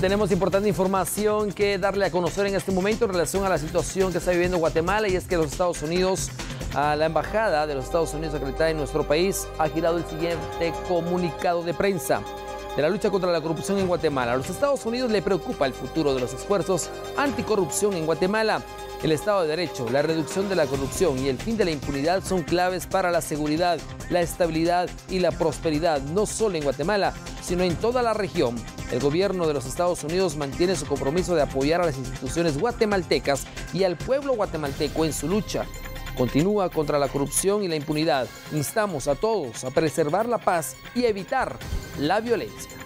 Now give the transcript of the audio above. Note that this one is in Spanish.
tenemos importante información que darle a conocer en este momento en relación a la situación que está viviendo Guatemala y es que los Estados Unidos, a la embajada de los Estados Unidos acreditada en nuestro país, ha girado el siguiente comunicado de prensa de la lucha contra la corrupción en Guatemala. A los Estados Unidos le preocupa el futuro de los esfuerzos anticorrupción en Guatemala. El Estado de Derecho, la reducción de la corrupción y el fin de la impunidad son claves para la seguridad, la estabilidad y la prosperidad, no solo en Guatemala, sino en toda la región. El gobierno de los Estados Unidos mantiene su compromiso de apoyar a las instituciones guatemaltecas y al pueblo guatemalteco en su lucha. Continúa contra la corrupción y la impunidad. Instamos a todos a preservar la paz y evitar la violencia.